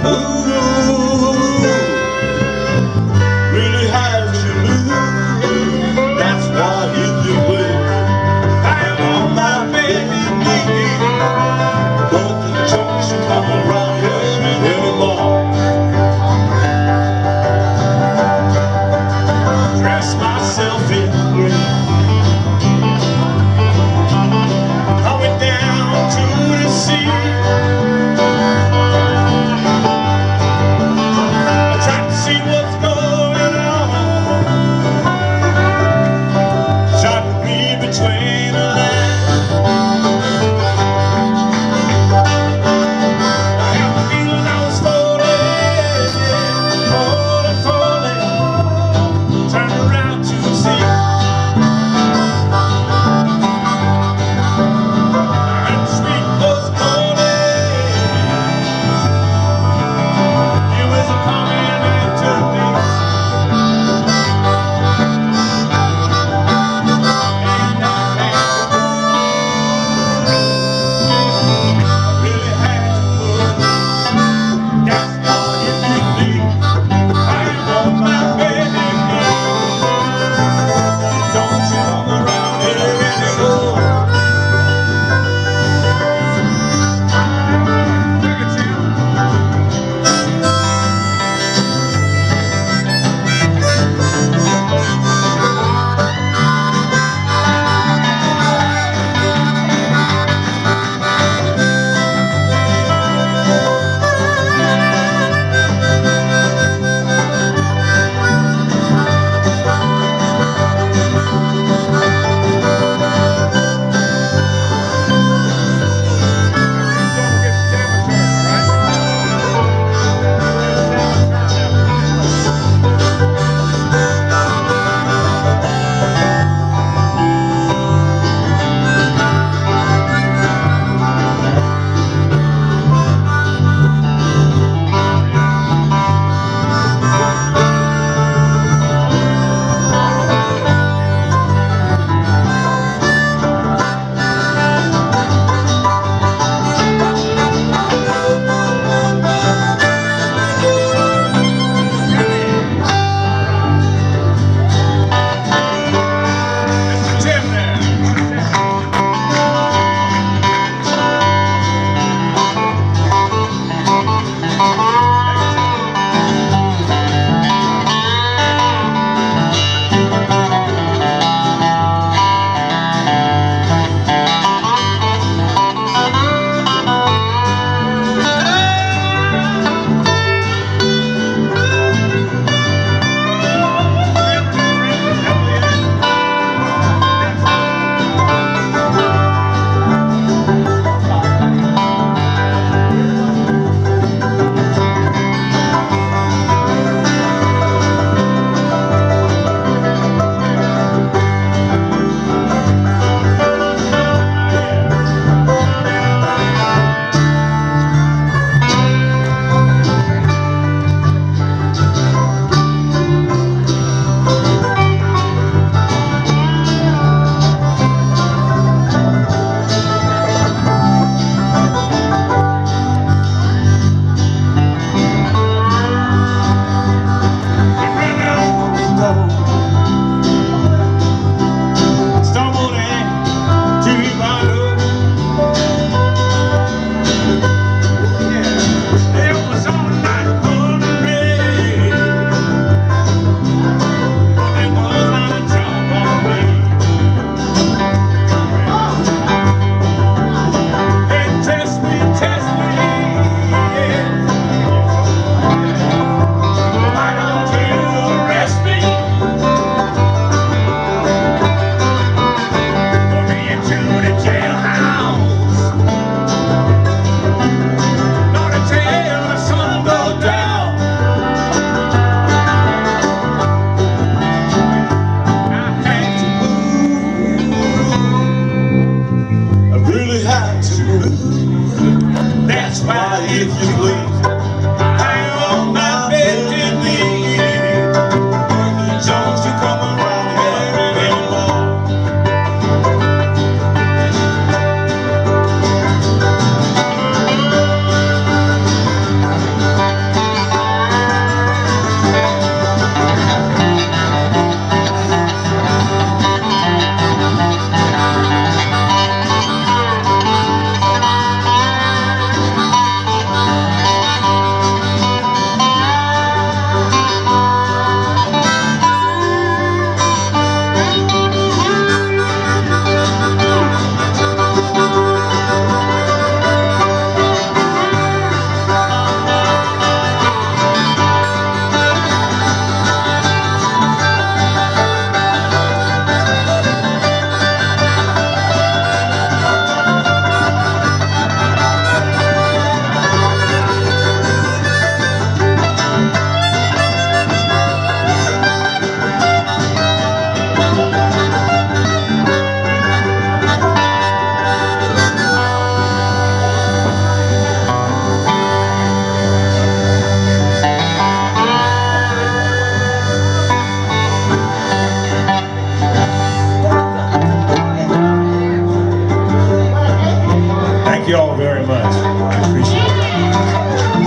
move. Thank you all very much. I appreciate it.